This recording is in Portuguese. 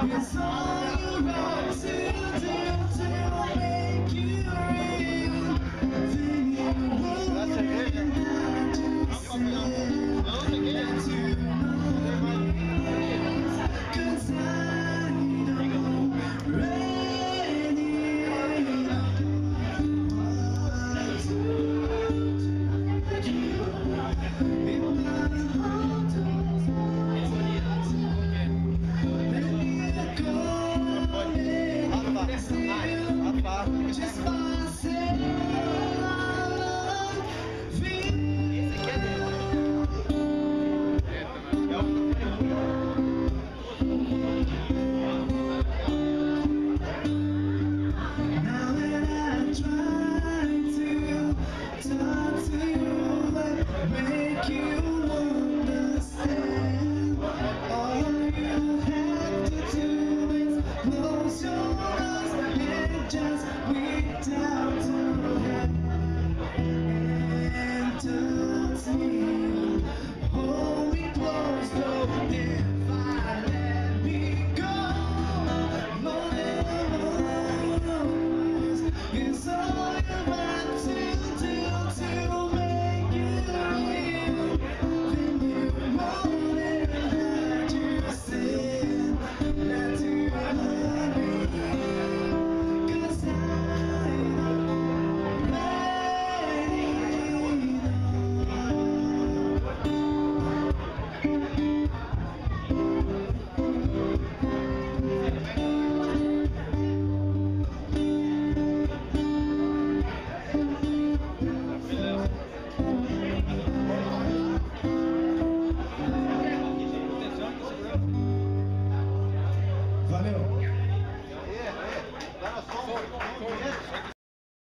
Thank you. Valeu!